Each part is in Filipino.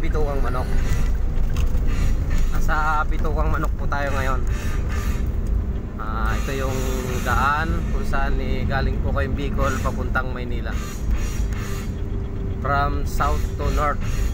Bitukang Manok. Nasa Bitukang Manok po tayo ngayon. Ah, ito yung daan kung saan eh, galing po kayong Bicol papuntang Maynila. From south to north.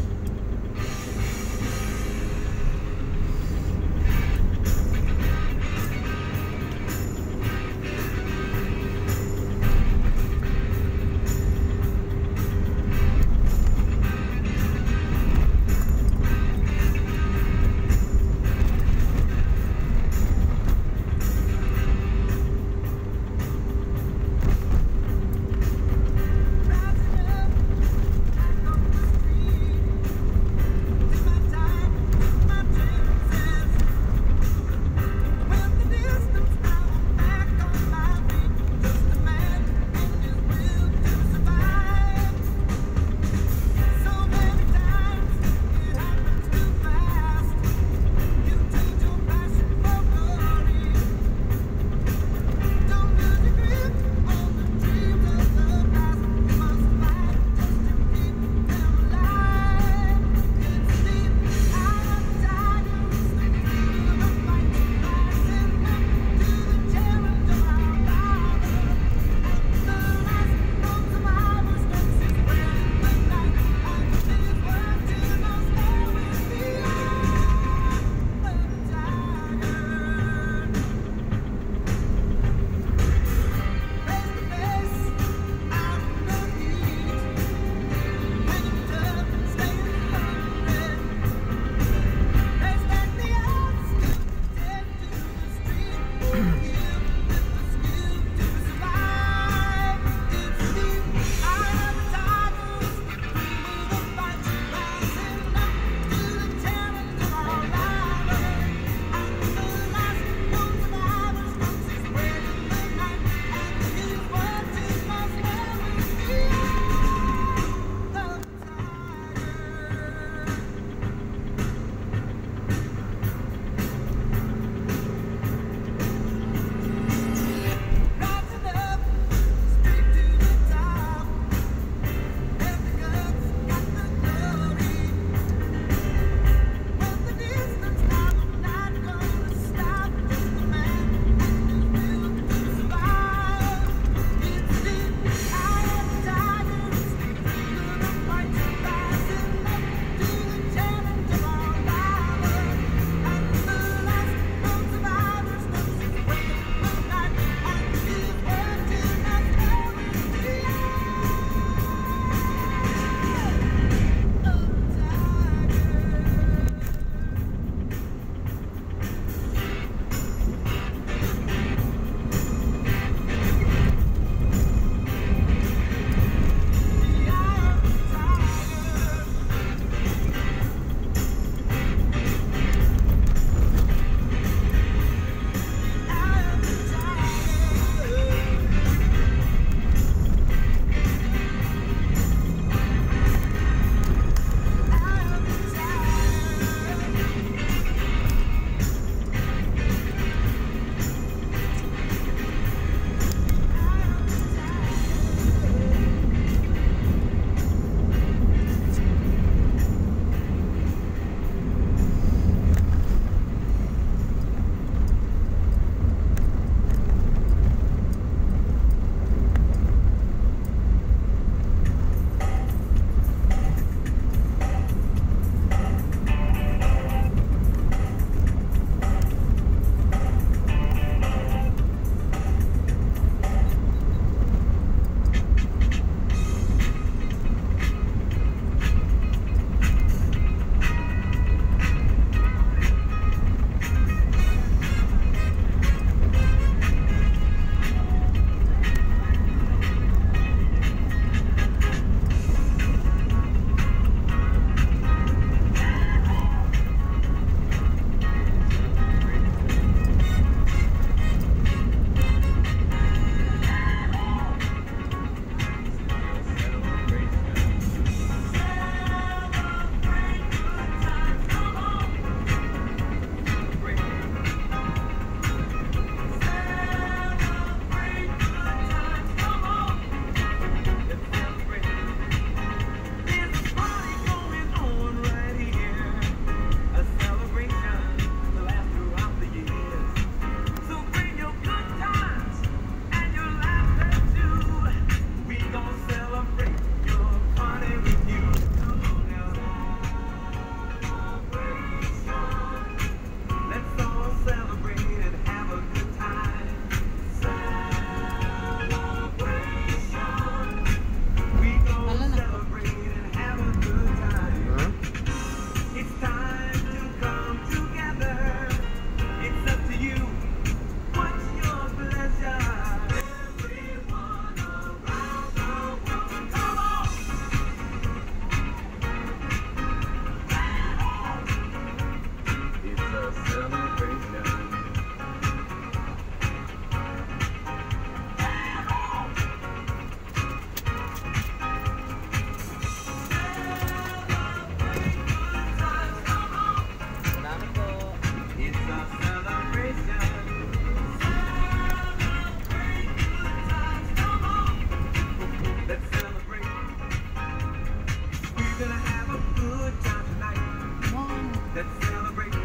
Let's celebrate.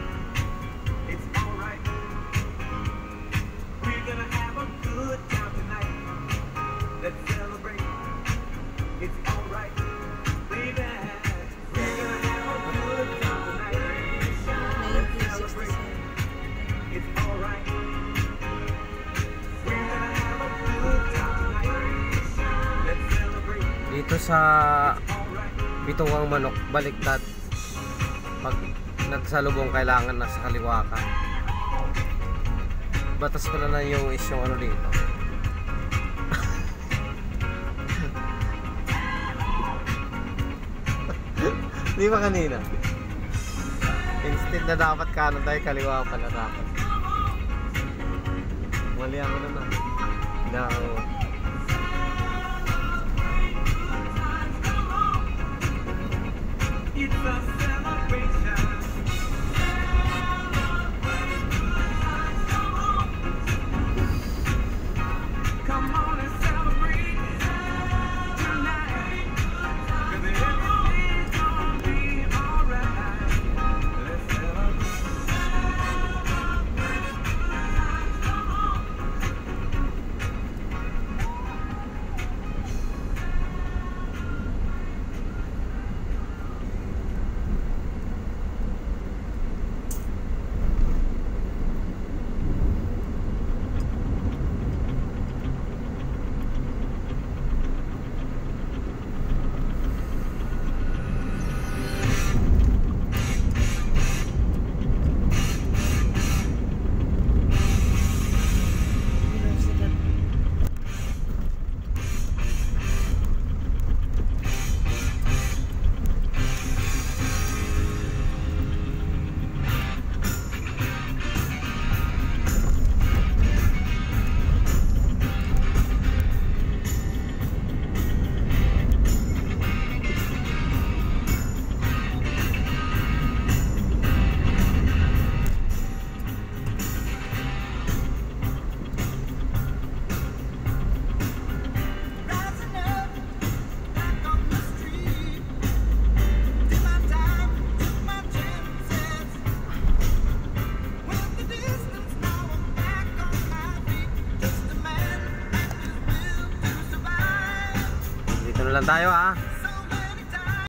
It's alright. We're gonna have a good time tonight. Let's celebrate. It's alright. We're gonna have a good time tonight. Let's celebrate. It's alright. dito sa bituwang manok baliktad pag nagsalubong kailangan nasa kaliwa ka. Batas ko na na yung is yung ano dito. Di ba kanina? Instead na dapat kanan tayo kaliwa pala dapat. Mali ako na na now 加油啊。